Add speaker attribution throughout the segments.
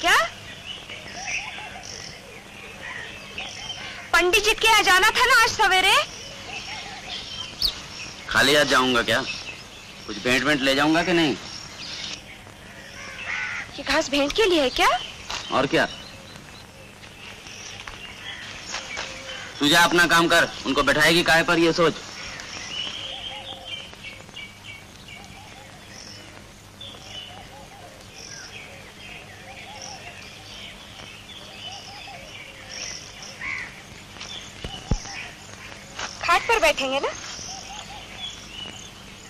Speaker 1: क्या? पंडित जी के यहाँ जाना था ना आज सवेरे?
Speaker 2: खाली हाथ जाऊँगा क्या? कुछ भेंट वेंट ले जाऊँगा कि नहीं?
Speaker 1: ये घास भेंट के लिए है क्या?
Speaker 2: और क्या? तू जा अपना काम कर उनको बैठाएगी काय पर ये सोच
Speaker 1: खाट पर बैठेंगे ना?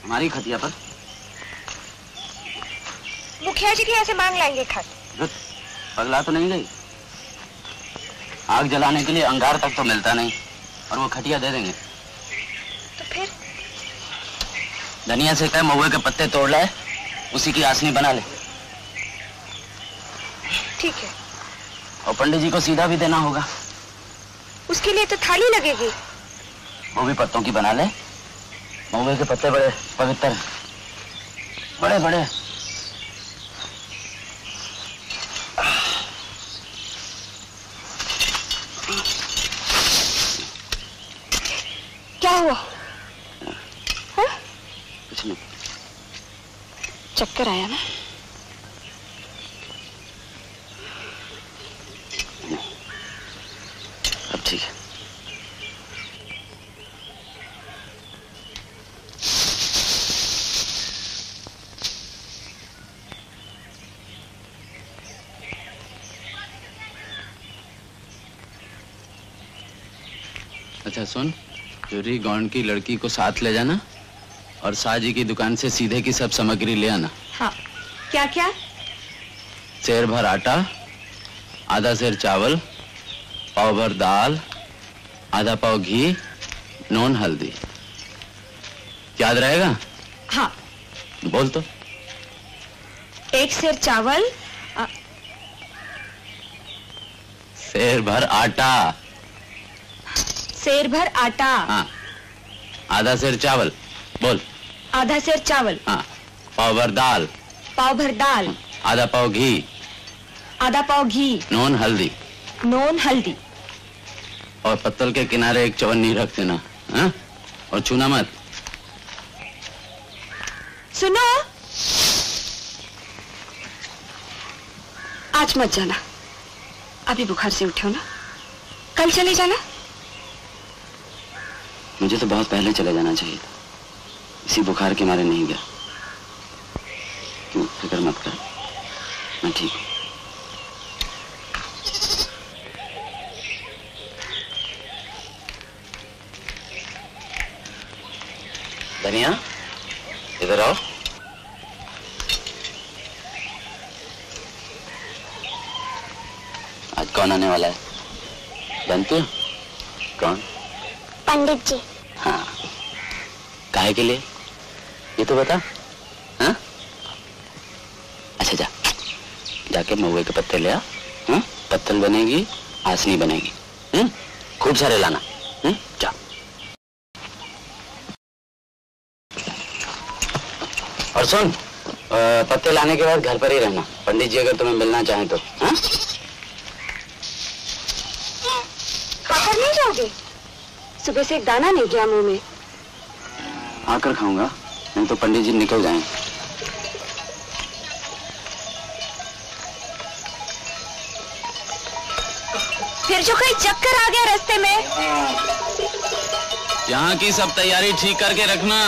Speaker 2: हमारी खतिया पर।
Speaker 1: मुखिया जी के यहाँ से मांग लाएँगे खाट
Speaker 2: धुत, पगला तो नहीं गई? आग जलाने के लिए अंगार तक तो मिलता नहीं और वो खटिया दे देंगे।
Speaker 1: तो फिर?
Speaker 2: धनिया से कह महुए के पत्ते तोड़ लाए उसी की आसनी बना ले।
Speaker 1: ठीक है।
Speaker 2: और पंडित जी को सीधा भी देना होगा।
Speaker 1: उसके लिए तो थाली लगेगी।
Speaker 2: वो भी पत्तों की बना ले। महुए के पत्ते बड़े पवित्र। बड़े बड़े।
Speaker 1: क्या हुआ?
Speaker 2: कुछ नहीं।
Speaker 1: चक्कर आया ना?
Speaker 2: सुन। चोरी गौंड की लड़की को साथ ले जाना और साजी की दुकान से सीधे की सब सामग्री ले आना।
Speaker 1: हाँ। क्या क्या
Speaker 2: शेर भर आटा आधा शेर चावल पाव भर दाल आधा पाव घी नॉन हल्दी। याद रहेगा?
Speaker 1: हाँ।
Speaker 2: बोल तो।
Speaker 1: एक शेर चावल अ,
Speaker 2: शेर भर आटा।
Speaker 1: सेर भर आटा।
Speaker 2: हाँ। आधा शेर चावल। बोल।
Speaker 1: आधा शेर चावल।
Speaker 2: हाँ। पाव भर दाल।
Speaker 1: पाव भर दाल।
Speaker 2: आधा पाव घी।
Speaker 1: आधा पाव घी।
Speaker 2: नून हल्दी।
Speaker 1: नून हल्दी।
Speaker 2: और पत्तल के किनारे एक चवन्नी रख देना। हाँ? और छूना मत।
Speaker 1: सुनो। आज मत जाना। अभी बुखार से उठे हो ना? कल चले जाना?
Speaker 2: मुझे तो बहुत पहले चले जाना चाहिए था। इसी बुखार के मारे नहीं गया। तू फ़िक्र मत कर। मैं ठीक हूँ। धनिया, इधर आओ। आज कौन आने वाला है? जानते हो? कौन?
Speaker 3: पंडित जी।
Speaker 2: हाँ। काहे के लिए? ये तो बता। हाँ? अच्छा जा। जाके महुए के पत्ते ले आ। हाँ? पत्तल बनेगी, आसनी बनेगी। हम्म खूब सारे लाना। हम्म जा। और सुन पत्ते लाने के बाद घर पर ही रहना। पंडित जी, अगर तुम्हें मिलना चाहें तो। हाँ
Speaker 1: खाकर नहीं जाओगे सुबह से एक दाना नहीं गया मुँह में।
Speaker 2: आकर खाऊँगा नहीं तो पंडित जी निकल जाएँ।
Speaker 1: फिर जो कहीं चक्कर आ गया रास्ते में।
Speaker 2: यहाँ की सब तैयारी ठीक करके रखना।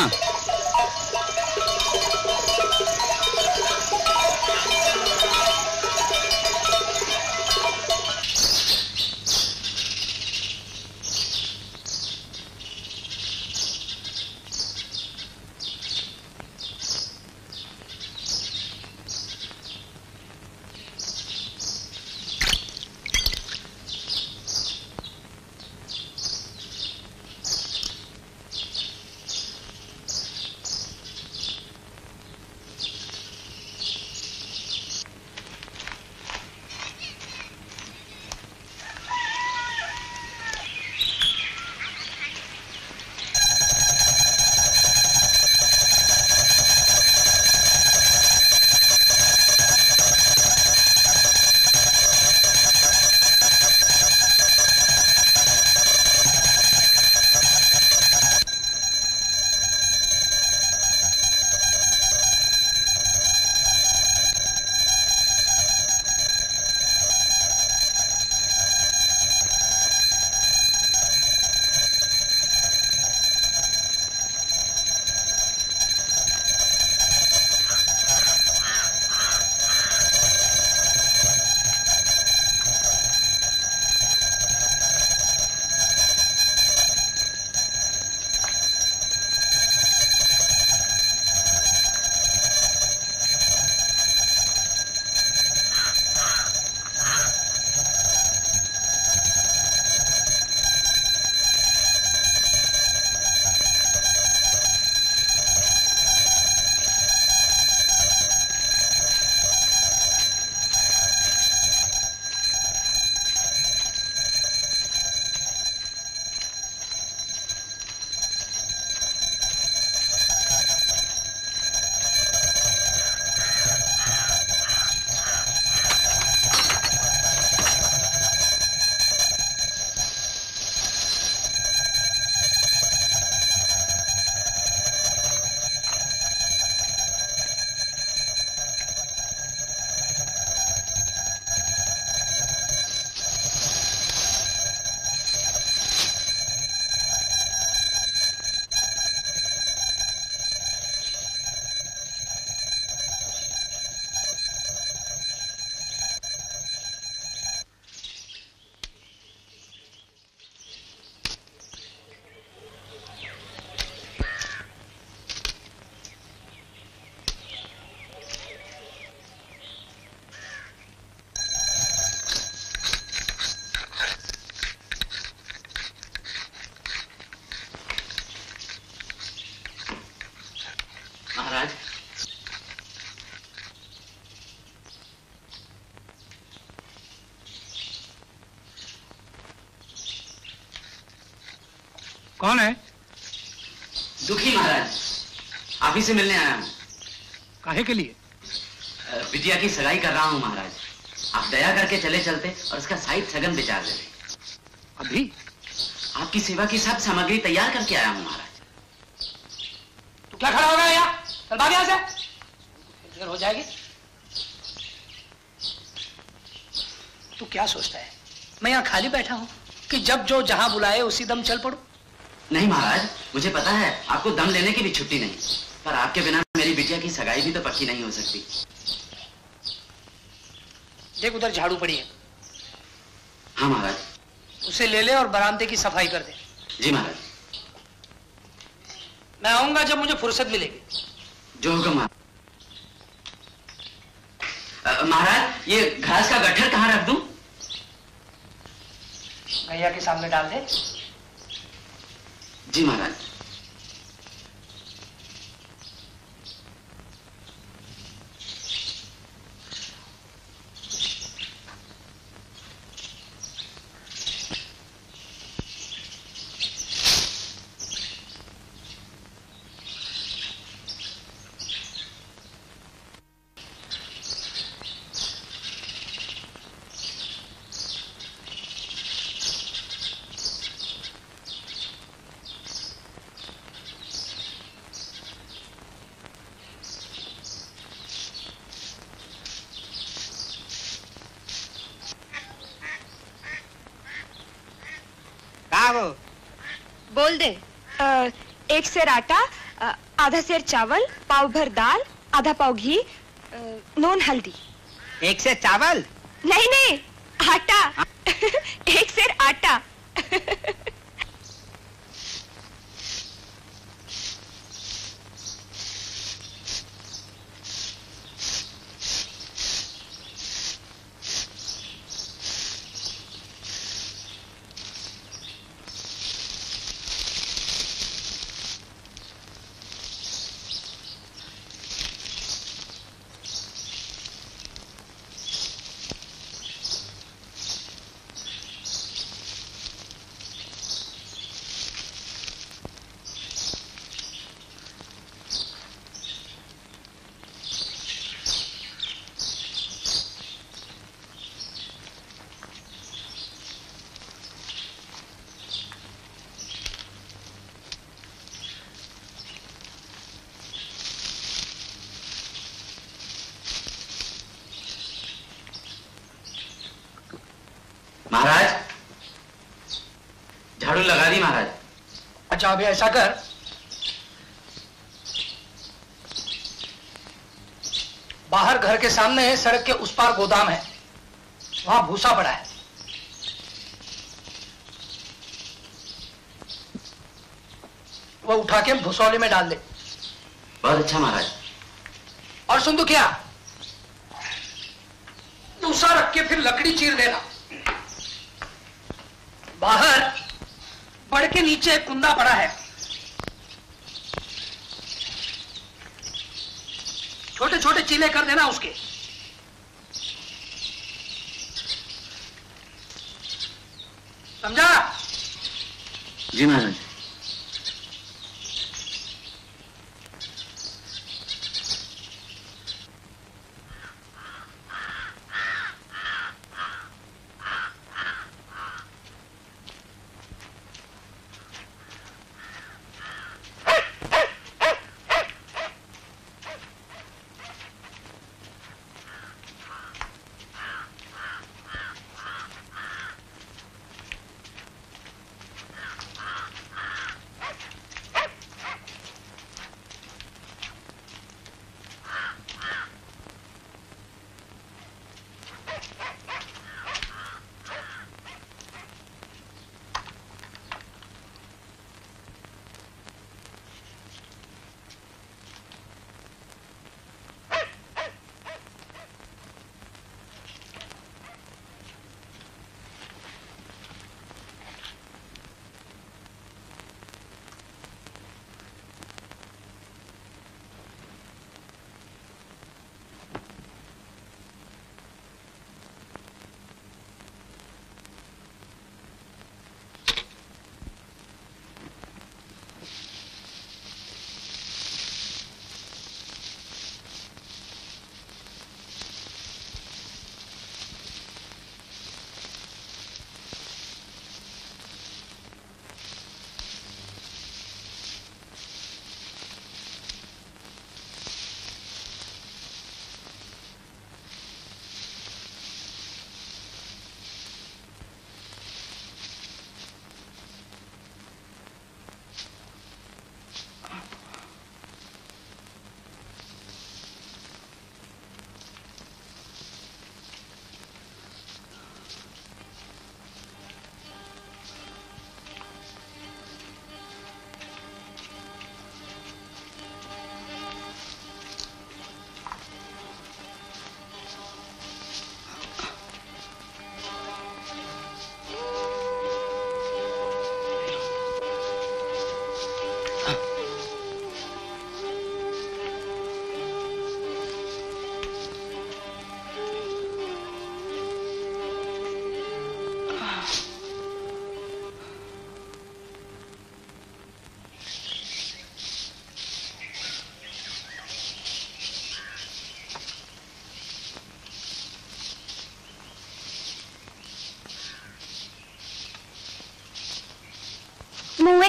Speaker 4: कौन है?
Speaker 2: दुखी महाराज आप ही से मिलने आया हूँ।
Speaker 4: काहे के लिए?
Speaker 2: बिटिया की सगाई कर रहा हूँ महाराज। आप दया करके चले चलते और उसका साहित्य सगन विचार देते
Speaker 4: अभी?
Speaker 2: आपकी सेवा की सब सामग्री तैयार करके आया हूँ महाराज।
Speaker 4: तू क्या खड़ा हो होगा यहाँ? चल भाग यहाँ से। देर हो जाएगी। तू क्या सोचता है? मैं यहाँ खाली बैठा हूँ कि जब जो जहाँ बुलाए उसी दम चल पड़ो।
Speaker 2: नहीं महाराज मुझे पता है आपको दम लेने की भी छुट्टी नहीं। पर आपके बिना मेरी बिटिया की सगाई भी तो पक्की नहीं हो सकती।
Speaker 4: देख उधर झाड़ू पड़ी है।
Speaker 2: हाँ महाराज।
Speaker 4: उसे ले ले और बरामदे की सफ़ाई कर दे।
Speaker 2: जी महाराज।
Speaker 4: मैं आऊँगा जब मुझे फुर्सत मिलेगी।
Speaker 2: जो होगा महाराज। महाराज ये घास का गट्ठर कहाँ रख दूँ?
Speaker 4: गैया के सामने डाल दे।
Speaker 2: जी महाराज
Speaker 5: का वो
Speaker 6: बोल दे। आ, एक सेर आटा आधा सेर चावल पाव भर दाल आधा पाव घी नून हल्दी।
Speaker 5: एक से चावल?
Speaker 6: नहीं नहीं आटा एक सेर आटा
Speaker 2: महाराज झाड़ू लगा दी महाराज
Speaker 4: अच्छा अभी ऐसा कर। बाहर घर के सामने सड़क के उस पार गोदाम है। वहाँ भूसा पड़ा है। वो उठा के भूसौले में डाल दे।
Speaker 2: बहुत अच्छा महाराज।
Speaker 4: और सुन तो क्या? भूसा रख के फिर लकड़ी चीर देना। बाहर नीचे एक कुंदा पड़ा है। छोटे छोटे चीले कर देना उसके। समझा?
Speaker 2: जी महाराज।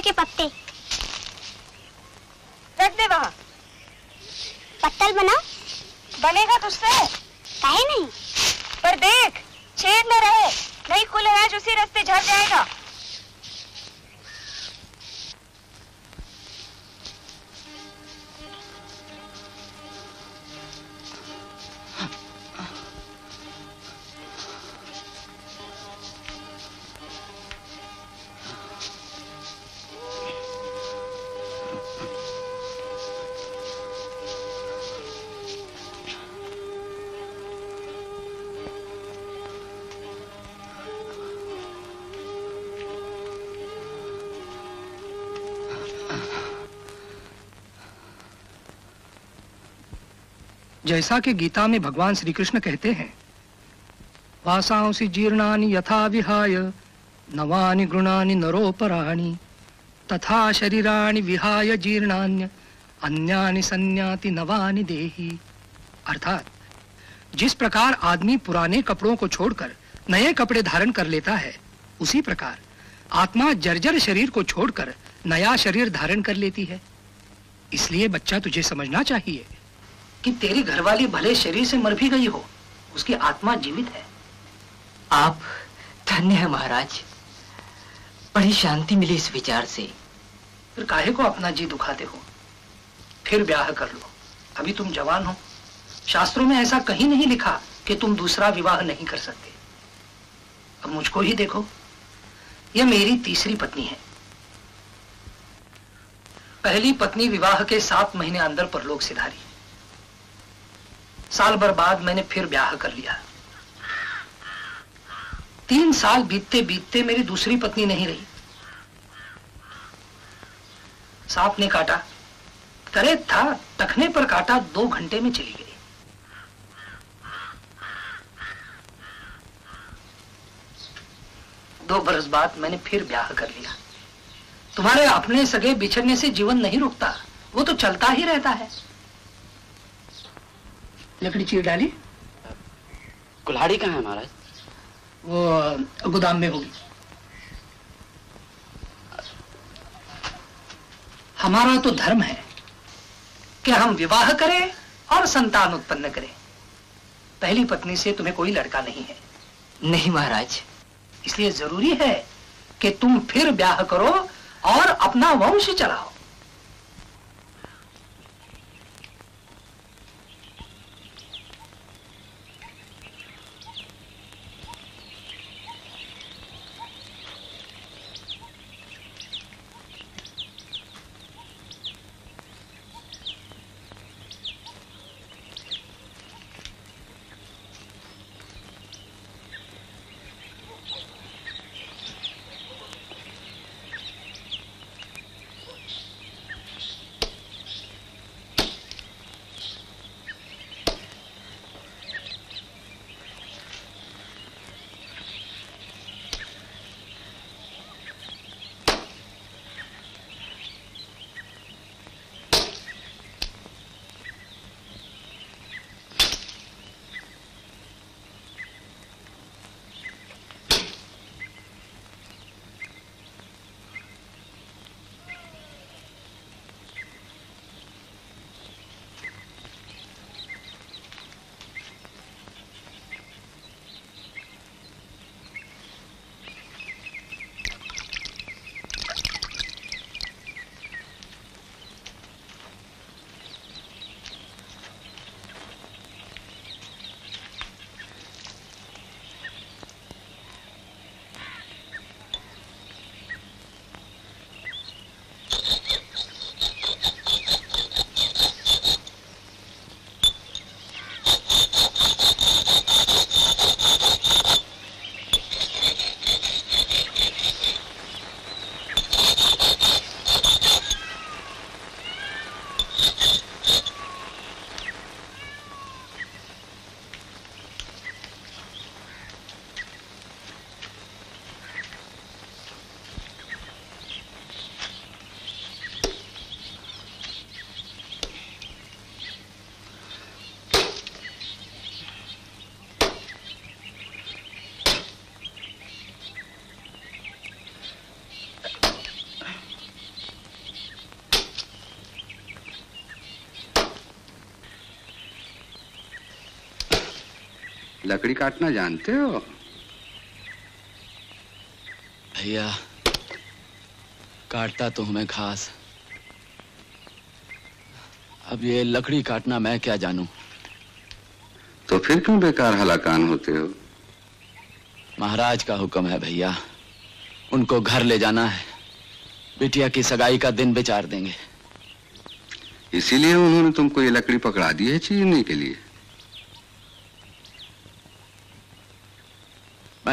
Speaker 3: के पत्ते।
Speaker 7: रख दे वहाँ।
Speaker 3: पत्तल बना।
Speaker 7: बनेगा तुझसे।
Speaker 3: काहे नहीं?
Speaker 7: पर देख छेद न रहे नहीं खुले आज उसी रास्ते झड़ जाएगा।
Speaker 4: जैसा कि गीता में भगवान श्री कृष्ण कहते हैं, वासांसी जीर्णानि यथा विहाय, नवानि गृणानि नरोपराणि, तथा शरीराणि विहाय जीर्णान्य, अन्यानि संन्याति नवानि देही। अर्थात, जिस प्रकार आदमी पुराने कपड़ों को छोड़कर नए कपड़े धारण कर लेता है, उसी प्रकार आत्मा जर्जर शरीर को छोड़कर नया शरीर धारण कर लेती है। इसलिए बच्चा तुझे समझना चाहिए कि तेरी घरवाली भले शरीर से मर भी गई हो उसकी आत्मा जीवित है।
Speaker 8: आप धन्य है महाराज। बड़ी शांति मिली इस विचार से।
Speaker 4: फिर काहे को अपना जी दुखाते हो? फिर ब्याह कर लो। अभी तुम जवान हो। शास्त्रों में ऐसा कहीं नहीं लिखा कि तुम दूसरा विवाह नहीं कर सकते। अब मुझको ही देखो। यह मेरी तीसरी पत्नी है। पहली पत्नी विवाह के सात महीने अंदर परलोक सिधारी। साल भर बाद मैंने फिर ब्याह कर लिया। तीन साल बीतते बीतते मेरी दूसरी पत्नी नहीं रही। सांप ने काटा। करे था टखने पर काटा, दो घंटे में चली गई। दो बरस बाद मैंने फिर ब्याह कर लिया। तुम्हारे अपने सगे बिछड़ने से जीवन नहीं रुकता, वो तो चलता ही रहता है। लकड़ी चीर डाली।
Speaker 2: कुल्हाड़ी कहाँ है महाराज?
Speaker 4: वो गोदाम में होगी। हमारा तो धर्म है कि हम विवाह करें और संतान उत्पन्न करें। पहली पत्नी से तुम्हें कोई लड़का नहीं है।
Speaker 8: नहीं महाराज।
Speaker 4: इसलिए ज़रूरी है कि तुम फिर ब्याह करो और अपना वंश चलाओ।
Speaker 9: लकड़ी काटना जानते हो?
Speaker 2: भैया काटता तो हूँ मैं घास। अब ये लकड़ी काटना मैं क्या जानू?
Speaker 9: तो फिर क्यों बेकार हलाकान होते हो?
Speaker 2: महाराज का हुक्म है भैया उनको घर ले जाना है। बिटिया की सगाई का दिन विचार देंगे।
Speaker 9: इसीलिए उन्होंने तुमको ये लकड़ी पकड़ा दी है चीरने के लिए।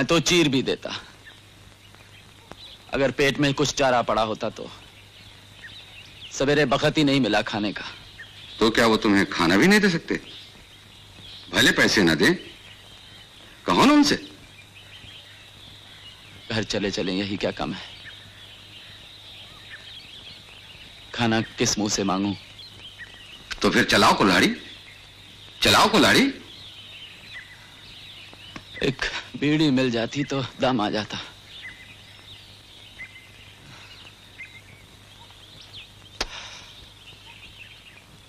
Speaker 2: मैं तो चीर भी देता। अगर पेट में कुछ चारा पड़ा होता तो सवेरे बखत ही नहीं मिला खाने का।
Speaker 9: तो क्या वो तुम्हें खाना भी नहीं दे सकते? भले पैसे ना दे। कहो ना उनसे।
Speaker 2: घर चले चले यही क्या कम है? खाना किस मुँह से मांगू?
Speaker 9: तो फिर चलाओ कुल्हाड़ी। चलाओ कुल्हाड़ी।
Speaker 2: एक बीड़ी मिल जाती तो दम आ जाता।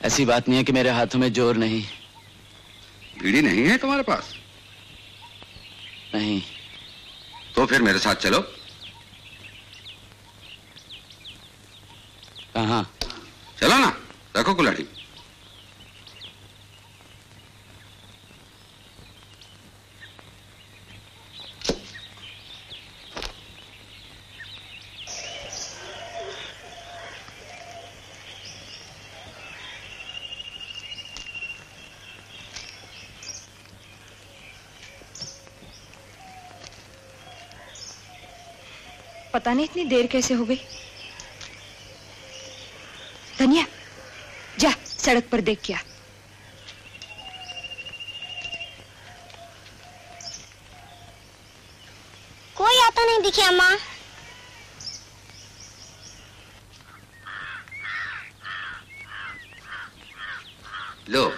Speaker 2: ऐसी बात नहीं है कि मेरे हाथों में ज़ोर नहीं।
Speaker 9: बीड़ी नहीं है तुम्हारे पास?
Speaker 2: नहीं।
Speaker 9: तो फिर मेरे साथ चलो
Speaker 2: कहा
Speaker 9: चलो ना रखो कुल्हाड़ी
Speaker 7: पता नहीं इतनी देर कैसे हो गई। धनिया जा सड़क पर देख क्या।
Speaker 3: कोई आता नहीं दिखे अम्मा।
Speaker 9: लो।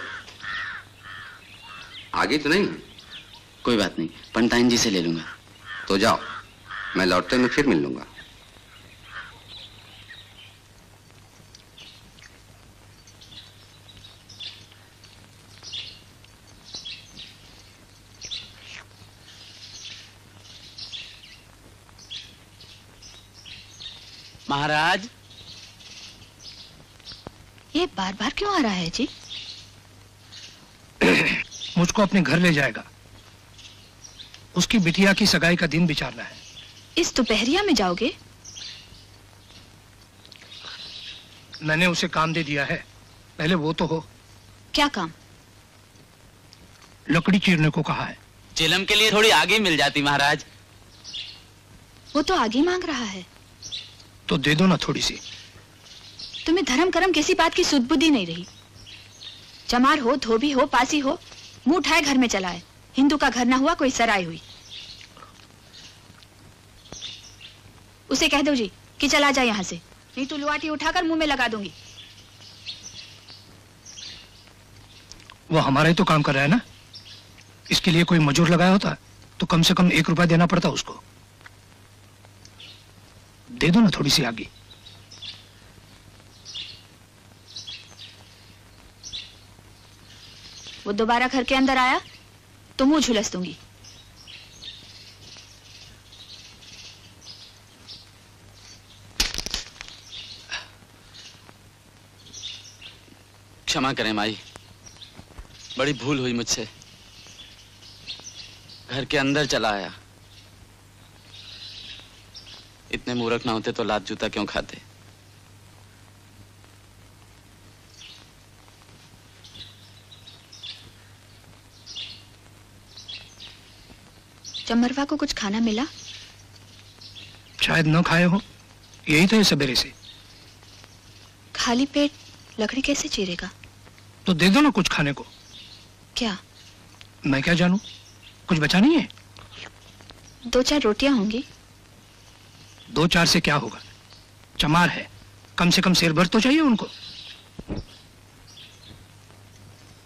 Speaker 9: आगे तो नहीं?
Speaker 2: कोई बात नहीं पंताइन जी से ले लूँगा।
Speaker 9: तो जाओ। मैं लौटते में फिर मिल लूँगा
Speaker 2: महाराज?
Speaker 7: ये बार बार क्यों आ रहा है जी?
Speaker 4: मुझको अपने घर ले जाएगा। उसकी बिटिया की सगाई का दिन विचारना है।
Speaker 7: इस दोपहरिया में जाओगे?
Speaker 4: मैंने उसे काम दे दिया है। पहले वो तो हो।
Speaker 7: क्या काम?
Speaker 4: लकड़ी चीरने को कहा है।
Speaker 2: चिलम के लिए थोड़ी आगे मिल जाती महाराज।
Speaker 7: वो तो आगे मांग रहा है।
Speaker 4: तो दे दो ना थोड़ी सी
Speaker 7: तुम्हें धर्म कर्म किसी बात की सुदबुद्धि नहीं रही। चमार हो धोबी हो पासी हो मुँह उठाए घर में चलाए। हिंदू का घर ना हुआ कोई सराय हुई। उसे कह दो जी कि चला जाए यहाँ से। नहीं तो लुआटी उठाकर मुँह में लगा दूँगी।
Speaker 4: वो हमारा ही तो काम कर रहा है ना? इसके लिए कोई मजूर लगाया होता तो कम से कम एक रुपया देना पड़ता उसको। दे दो ना थोड़ी सी आगे।
Speaker 7: वो दोबारा घर के अंदर आया तो मुँह झुलस दूँगी।
Speaker 2: क्षमा करें माई। बड़ी भूल हुई मुझसे। घर के अंदर चला आया। इतने मूर्ख ना होते तो लात जूता क्यों खाते?
Speaker 7: चमरवा को कुछ खाना मिला?
Speaker 4: शायद न खाए हो। यही तो है सवेरे से।
Speaker 7: खाली पेट लकड़ी कैसे चीरेगा?
Speaker 4: तो दे दो ना कुछ खाने को।
Speaker 7: क्या?
Speaker 4: मैं क्या जानू? कुछ बचा नहीं है?
Speaker 7: दो चार रोटियाँ होंगी।
Speaker 4: दो चार से क्या होगा? चमार है। कम से कम शेर भर तो चाहिए उनको।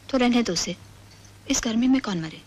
Speaker 7: तो रहने दो से इस गर्मी में कौन मरे?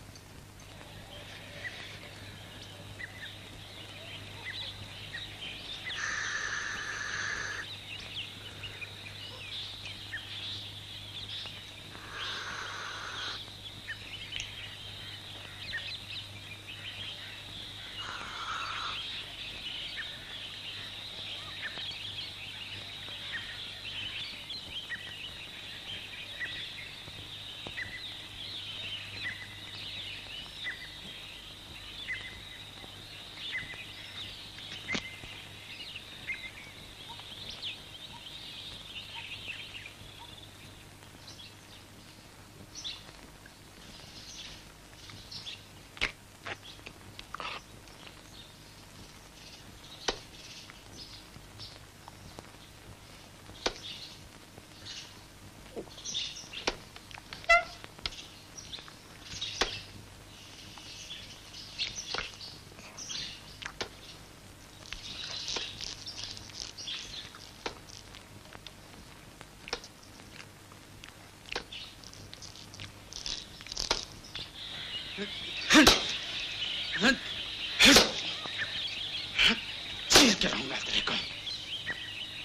Speaker 2: रहूँगा तेरे को।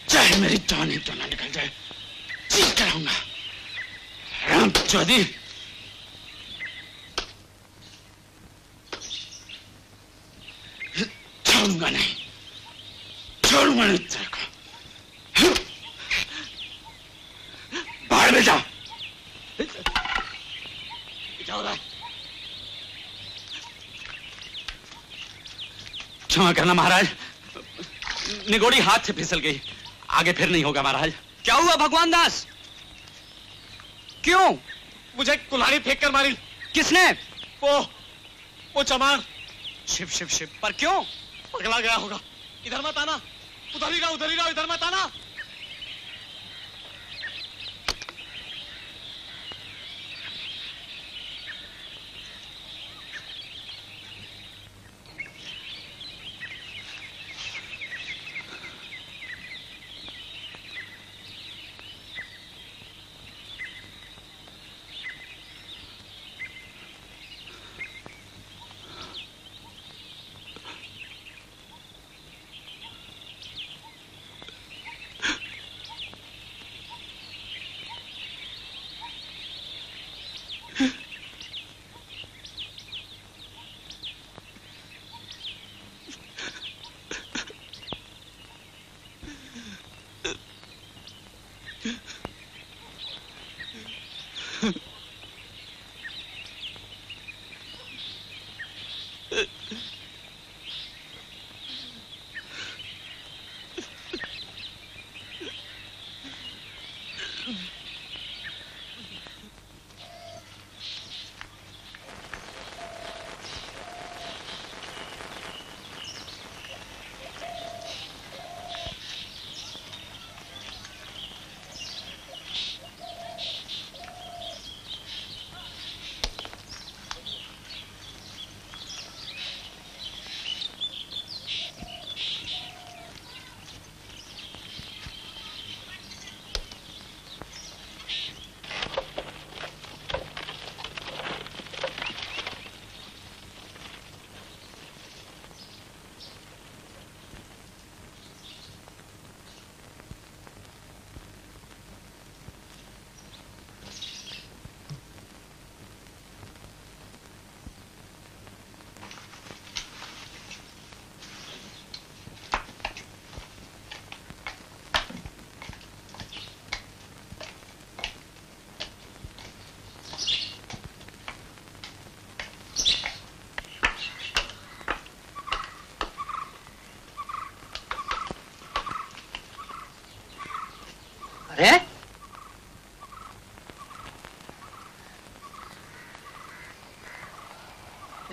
Speaker 2: चाहे मेरी जान ही क्यों ना निकल जाए। चीर के रहूँगा राम चौधरी। छोड़ूँगा नहीं। छोड़ूँगा नहीं तेरे को। बाहर में जाओ क्षमा करना महाराज। निगोड़ी हाथ से फिसल गई। आगे फिर नहीं होगा महाराज।
Speaker 10: क्या हुआ भगवान दास? क्यों?
Speaker 2: मुझे कुल्हाड़ी फेंक कर मारी।
Speaker 10: किसने?
Speaker 2: वो वो चमार।
Speaker 10: शिव शिव शिव पर क्यों?
Speaker 2: पगला गया होगा। इधर मत आना। उधर ही रहो उधर ही रहो इधर मत आना।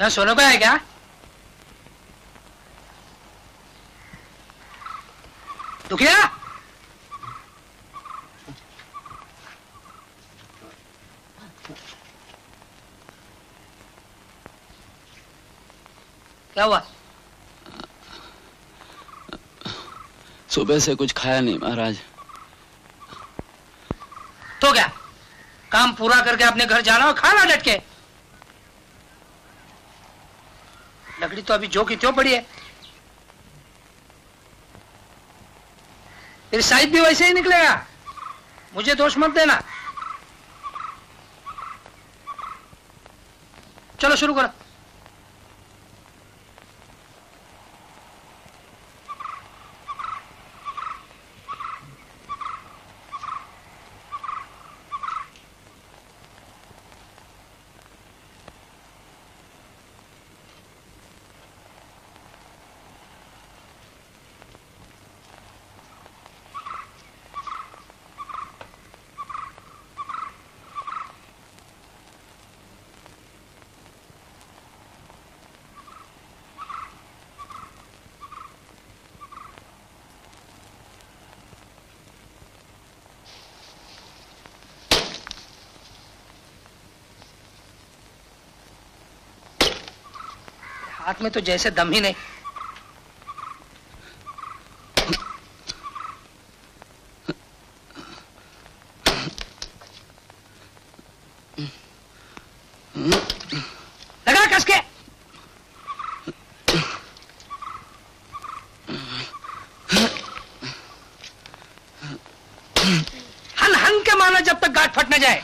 Speaker 4: यहाँ सोने को है क्या दुखिया क्या हुआ
Speaker 11: सुबह से कुछ खाया नहीं महाराज।
Speaker 4: तो क्या? काम पूरा करके अपने घर जाना और खाना डट के लकड़ी तो अभी जो की त्यों पड़ी है? फिर साइज़ भी वैसे ही निकलेगा। मुझे दोष मत देना। चलो शुरू करो। हाथ में तो जैसे दम ही नहीं। लग कस के। हन हन के मारना जब तक गांठ फट न जाए।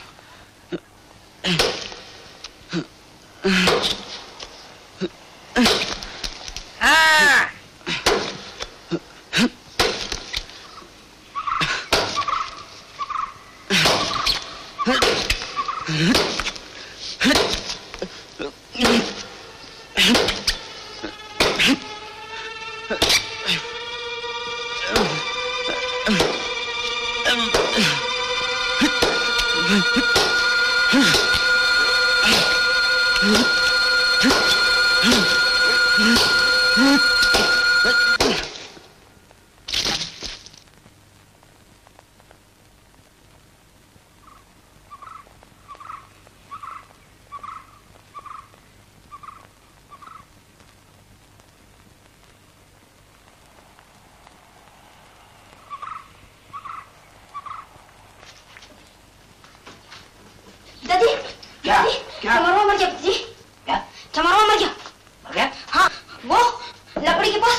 Speaker 3: पास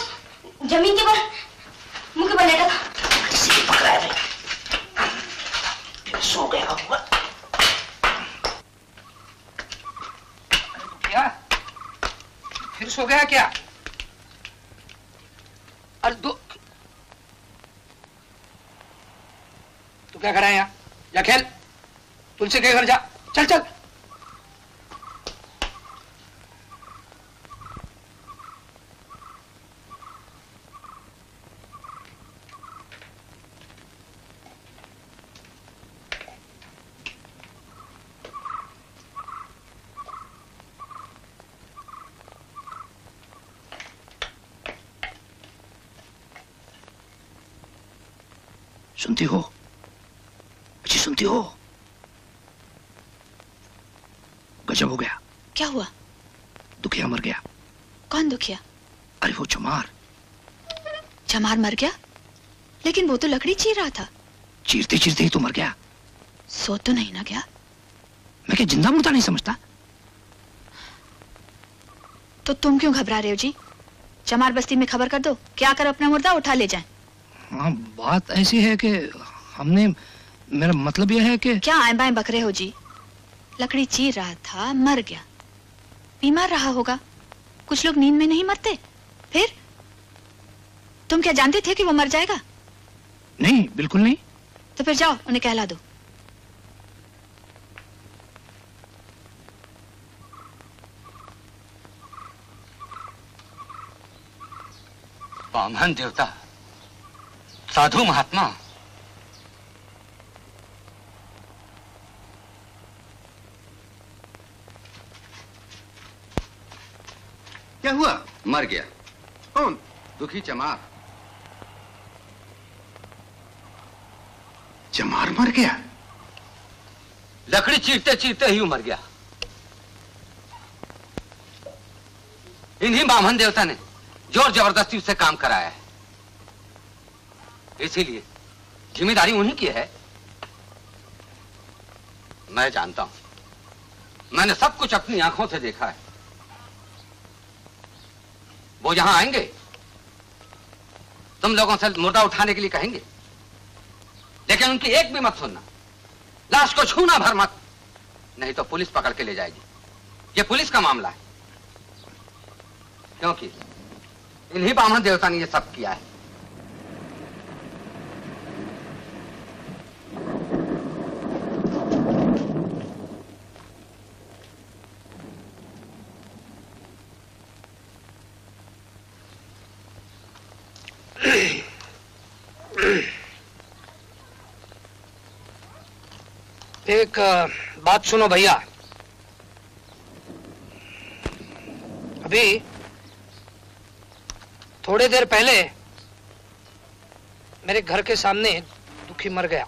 Speaker 3: ज़मीन के पर, मुँह के बल लेटा था।
Speaker 4: किसी को सो गया क्या? फिर सो गया क्या? अरे दो तू क्या करा है यहाँ? जा खेल? तुलसी के घर जा। चल चल सुनती हो अच्छी सुनती हो गजब हो गया
Speaker 7: क्या हुआ
Speaker 4: दुखिया मर गया
Speaker 7: कौन दुखिया
Speaker 4: अरे वो चमार
Speaker 7: चमार मर गया? लेकिन वो तो लकड़ी चीर रहा था।
Speaker 4: चीरते चीरते ही तो मर गया।
Speaker 7: सो तो नहीं ना गया।
Speaker 4: मैं क्या ज़िंदा मुर्दा नहीं समझता?
Speaker 7: तो तुम क्यों घबरा रहे हो जी? चमार बस्ती में खबर कर दो क्या कर अपना मुर्दा उठा ले जाए?
Speaker 4: हाँ बात ऐसी है कि हमने मेरा मतलब यह है कि
Speaker 7: क्या आए बाएँ बकरे हो जी? लकड़ी चीर रहा था मर गया। बीमार रहा होगा। कुछ लोग नींद में नहीं मरते? फिर? तुम क्या जानते थे कि वो मर जाएगा?
Speaker 4: नहीं बिल्कुल नहीं।
Speaker 7: तो फिर जाओ उन्हें कहला दो।
Speaker 12: वामन देवता साधु महात्मा।
Speaker 9: क्या हुआ? मर गया। कौन? दुखी चमार।
Speaker 12: चमार मर गया। लकड़ी चीरते चीरते ही मर गया। इन्हीं बामन देवता ने ज़ोर ज़बरदस्ती उससे काम कराया है। इसीलिए ज़िम्मेदारी उन्हीं की है। मैं जानता हूँ। मैंने सब कुछ अपनी आँखों से देखा है। वो यहाँ आएँगे? तुम लोगों से मुर्दा उठाने के लिए कहेंगे? लेकिन उनकी एक भी मत सुनना। लाश को छूना भर मत, नहीं तो पुलिस पकड़ के ले जाएगी। ये पुलिस का मामला है। क्योंकि इन्हीं बामन देवता ने ये सब किया है।
Speaker 4: एक बात सुनो भैया। अभी थोड़ी देर पहले मेरे घर के सामने दुखी मर गया।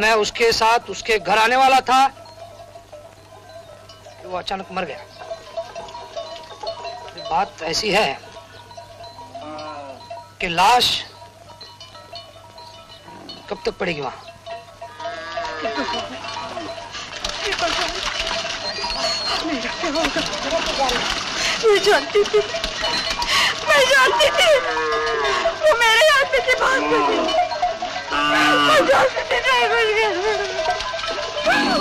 Speaker 4: मैं उसके साथ उसके घर आने वाला था। वो अचानक मर गया। बात ऐसी है कि लाश कब तक पड़ेगी वहाँ?
Speaker 13: मैं जानती थी। मैं जानती थी। वो मेरे हाथ में से भाग गई। मैं जानती थी नहीं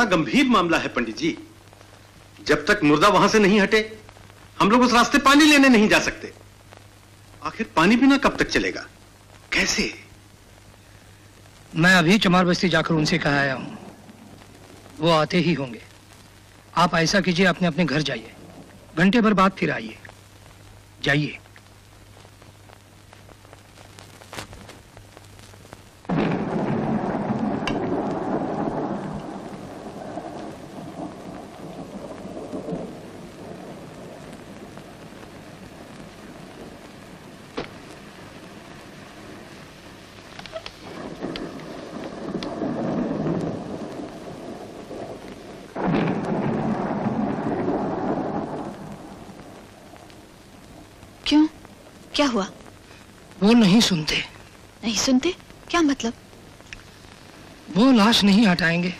Speaker 14: बड़ा गंभीर मामला है, पंडित जी। जब तक मुर्दा वहाँ से नहीं हटे, हम लोग उस रास्ते पानी लेने नहीं जा सकते। आखिर पानी बिना कब तक चलेगा? कैसे?
Speaker 4: मैं अभी चमार बस्ती जाकर उनसे कह आया हूँ। वो आते ही होंगे। आप ऐसा कीजिए, अपने अपने घर जाइए। घंटे भर बाद फिर आइए। जाइए
Speaker 7: क्यों क्या हुआ?
Speaker 4: वो नहीं सुनते।
Speaker 7: नहीं सुनते? क्या मतलब?
Speaker 4: वो लाश नहीं हटाएँगे।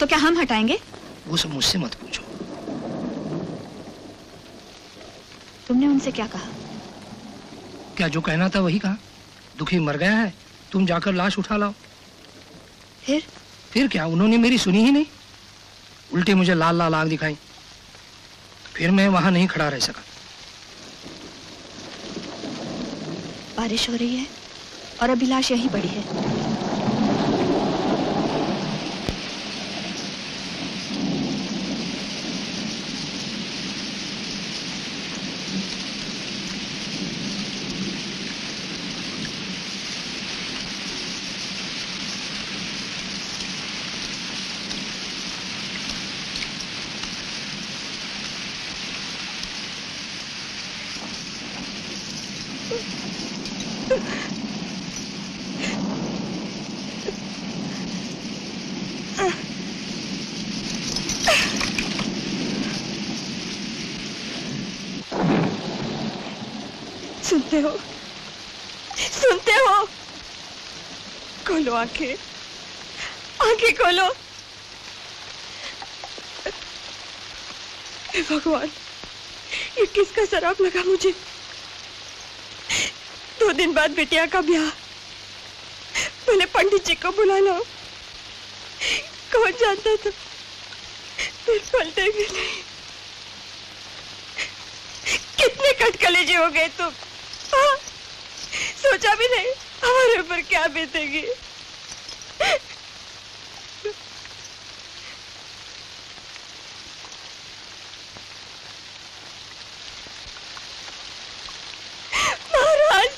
Speaker 7: तो क्या हम हटाएँगे?
Speaker 4: वो सब मुझसे मत पूछो।
Speaker 7: तुमने उनसे क्या कहा?
Speaker 4: क्या जो कहना था वही कहा? दुखी मर गया है तुम जाकर लाश उठा लाओ।
Speaker 7: फिर?
Speaker 4: फिर क्या? उन्होंने मेरी सुनी ही नहीं। उल्टे मुझे लाल लाल आग दिखाई। फिर मैं वहाँ नहीं खड़ा रह सका।
Speaker 7: बारिश हो रही है और अभिलाष यहीं पड़ी है
Speaker 13: सुनते हो सुनते हो खोलो आँखें। आँखें खोलो। भगवान, ये किसका शराब लगा मुझे? दो दिन बाद बिटिया का ब्याह। पहले पंडित जी को बुला लो कौन जानता था? फिर पलटेंगे नहीं। कितने कटकलेजे हो गए तुम? हाँ? सोचा भी नहीं, हमारे ऊपर क्या बीतेगी महाराज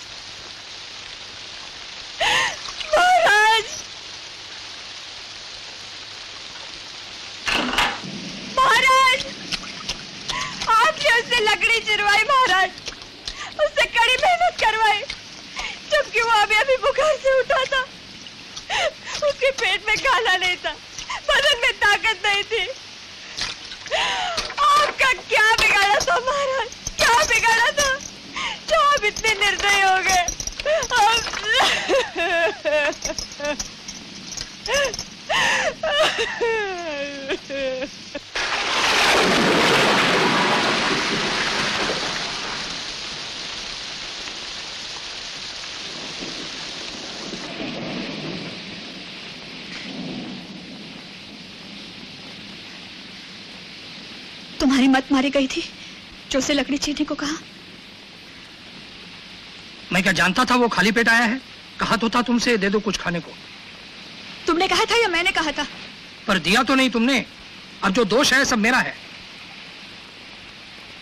Speaker 13: महाराज महाराज आपने उससे लकड़ी चिरवाई महाराज उससे कड़ी मेहनत करवाई जबकि वो अभी अभी बुखार से उठा था उसके पेट में काला नहीं था बदन में ताकत नहीं थी आपका क्या बिगाड़ा था महाराज क्या बिगाड़ा था जो आप इतने निर्दयी हो गए आप
Speaker 7: तुम्हारी मत मारी गई थी जो उसे लकड़ी चीरने को कहा
Speaker 4: मैं क्या जानता था वो खाली पेट आया है। कहा तो था तुमसे दे दो कुछ खाने को।
Speaker 7: तुमने कहा था या मैंने कहा था?
Speaker 4: पर दिया तो नहीं तुमने। और जो दोष है सब मेरा है।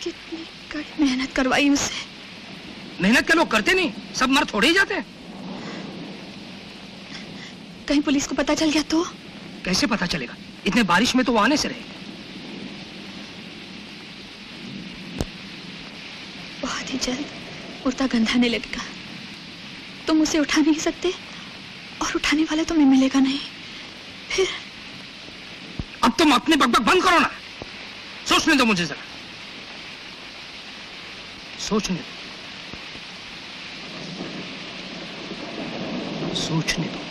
Speaker 7: कितनी कड़ी मेहनत करवाई उससे
Speaker 4: मेहनत के लोग करते नहीं सब मर थोड़े ही जाते हैं।
Speaker 7: कहीं पुलिस को पता चल गया तो?
Speaker 4: कैसे पता चलेगा? इतने बारिश में तो वो आने से रहे।
Speaker 7: बहुत ही जल्द मुर्दा गंधाने लगेगा तुम उसे उठा नहीं सकते, और उठाने वाला तुम्हें मिलेगा नहीं। फिर
Speaker 4: अब तुम अपने बकबक बंद करो ना। सोचने दो मुझे जरा। सोचने दो। सोचने दो।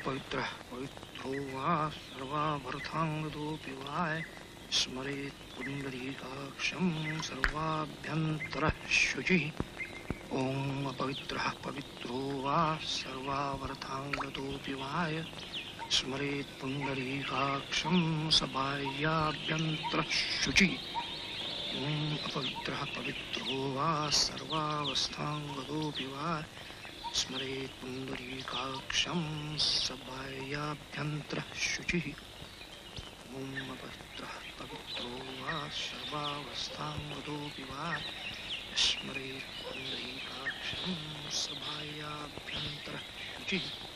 Speaker 4: ओम अपवित्र पवित्रो वा सर्वाभरथांगदोऽपि वाय। स्मरेत् पुण्डरीकाक्षं सर्वाभ्यन्तरः शुचिः ॐ अपवित्रः पवित्रो वा सर्वाभरथांगदोऽपि वाय। स्मरेत् पुण्डरीकाक्षं सबाह्याभ्यन्तरः शुचिः ॐ अपवित्रः पवित्रो वा सर्वावस्थाङ्गदोऽपि वा स्मरेत् पुण्डरीकाक्षं शुचिः। ॐ अपत्रः पवित्रो वा सर्वावस्थाङ्गदोऽपि वा। शुचिः।